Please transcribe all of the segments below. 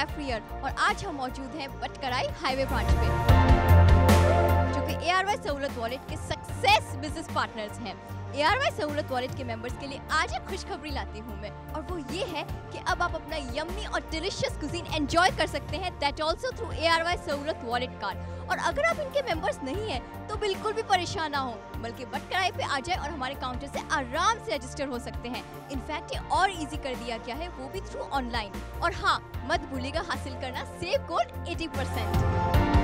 कैफरियर और आज हम मौजूद हैं बटकराई हाईवे ब्रांच पे। कि A R Y Sahulat wallet के सक्सेस बिज़नेस पार्टनर्स हैं। A R Y Sahulat wallet के मेंबर्स के लिए आज एक खुशखबरी लाती हूँ मैं, और वो ये है कि अब आप अपना यम्मी और डिलिशियस कुजीन एंजॉय कर सकते हैं that also through A R Y Sahulat wallet card और अगर आप इनके मेंबर्स नहीं हैं तो बिल्कुल भी परेशान ना हो, बल्कि बटकराई पे आ जाए और हमारे काउंटर से आराम से रजिस्टर हो सकते हैं। इनफैक्ट ये और इजी कर दिया गया है, वो भी थ्रू ऑनलाइन और हाँ मत भूलिएगा, हासिल करना सेव कोड 80 परसेंट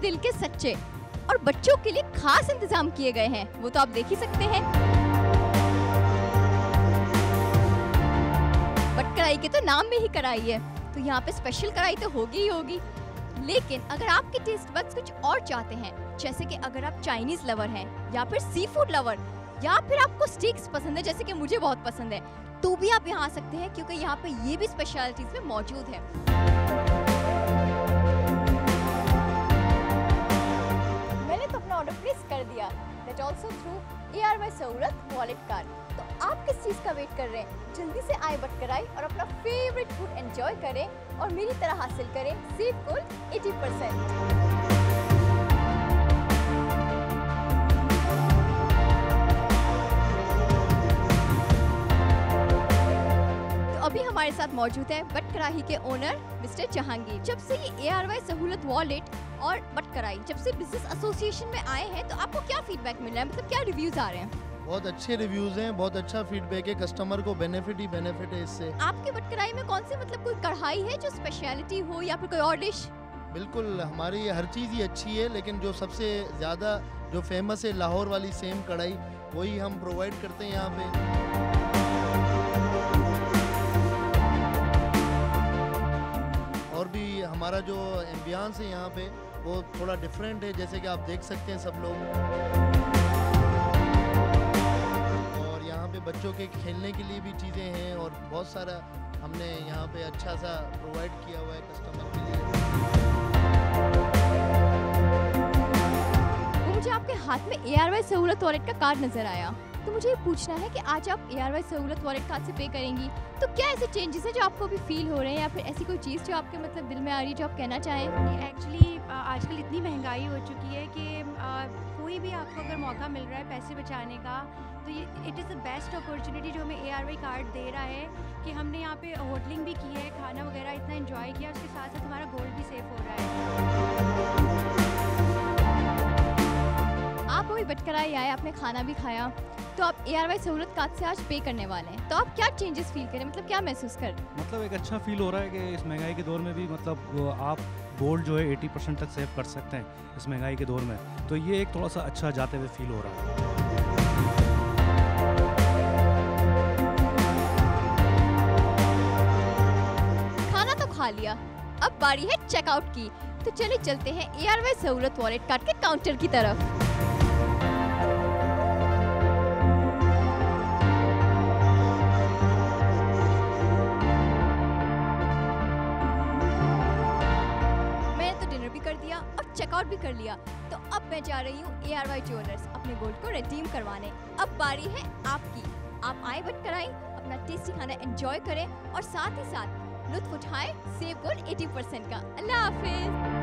दिल के सच्चे और बच्चों के लिए खास इंतज़ाम किए गए हैं। वो तो आप देख ही सकते हैं। बट कढ़ाई के तो नाम में ही कढ़ाई है तो यहाँ पे स्पेशल कढ़ाई तो होगी ही होगी। लेकिन अगर आपके टेस्ट बड्स कुछ और चाहते हैं, जैसे कि अगर आप चाइनीज़ लवर हैं, या फिर सी फ़ूड लवर या फिर आपको स्टीक्स पसंद है, जैसे कि मुझे बहुत पसंद है तो भी आप यहाँ आ सकते हैं, क्योंकि यहाँ पे ये भी स्पेशलिटीज में मौजूद है। सहूलत वॉलेट कार्ड तो आप किस चीज़ का वेट कर रहे हैं? जल्दी से आए बटकराई और अपना फेवरेट फ़ूड एंजॉय करें और मेरी तरह हासिल करें सेव कुल 80 परसेंट अभी हमारे साथ मौजूद है बटकराही के ओनर मिस्टर जहांगीर। जब से ये A R Y Sahulat wallet और बटकराई जब से बिज़नेस एसोसिएशन में आए हैं तो आपको क्या फीडबैक मिल रहा है? मतलब क्या रिव्यूज़ आ रहे हैं? बहुत अच्छे रिव्यूज़ हैं बहुत अच्छा फीडबैक है। कस्टमर को बेनिफिट ही बेनिफिट है इससे। आपके बटकराई में कौन सी मतलब कोई कढ़ाई है जो स्पेशलिटी हो या फिर कोई और डिश बिल्कुल हमारी हर चीज़ ही अच्छी है लेकिन जो सबसे ज़्यादा जो फ़ेमस है लाहौर वाली सेम कढ़ाई वही हम प्रोवाइड करते हैं यहाँ पे। और भी हमारा जो एम्बियंस है यहाँ पे वो थोड़ा डिफरेंट है, जैसे कि आप देख सकते हैं सब लोग। और यहाँ पे बच्चों के खेलने के लिए भी चीज़ें हैं और बहुत सारा हमने यहाँ पे अच्छा सा प्रोवाइड किया हुआ है कस्टमर के लिए। मुझे आपके हाथ में A R Y Sahulat wallet का कार्ड नज़र आया। तो मुझे ये पूछना है कि आज आप A R Y Sahulat wallet card से पे करेंगी तो क्या ऐसे चेंजेस हैं जो आपको अभी फील हो रहे हैं या फिर ऐसी कोई चीज़ जो आपके मतलब दिल में आ रही है जो आप कहना चाहें? एक्चुअली आजकल इतनी महँगाई हो चुकी है कि कोई भी आपको अगर मौका मिल रहा है पैसे बचाने का तो ये it is the best opportunity जो हमें ए आर वाई कार्ड दे रहा है कि हमने यहाँ पे होटलिंग भी की है, खाना वगैरह इतना इन्जॉय किया, उसके साथ साथ हमारा गोल्ड भी सेफ़ हो रहा है। आप अभी बटकराई आए आपने खाना भी खाया तो आप A R Y Sahulat card से आज पे करने वाले हैं। तो आप क्या चेंजेस फील करें मतलब क्या महसूस कर मतलब एक अच्छा फील हो रहा है कि इस महँगाई के दौर में भी मतलब आप गोल्ड जो है 80 परसेंट तक सेव कर सकते हैं इस महँगाई के दौर में। तो ये एक थोड़ा सा अच्छा जाते हुए फील हो रहा है। खाना तो खा लिया अब बारी है चेकआउट की। तो चलिए चलते हैं A R Y Sahulat wallet card के काउंटर की तरफ़। चेकआउट भी कर लिया। तो अब मैं जा रही हूँ ए आर वाई ज्वेलर्स अपने गोल्ड को रिडीम करवाने। अब बारी है आपकी। आप आए बट कराएँ, अपना टेस्टी खाना एंजॉय करें और साथ ही साथ लुत्फ उठाए सेव गोल्ड 80% का। अल्लाह हाफिज।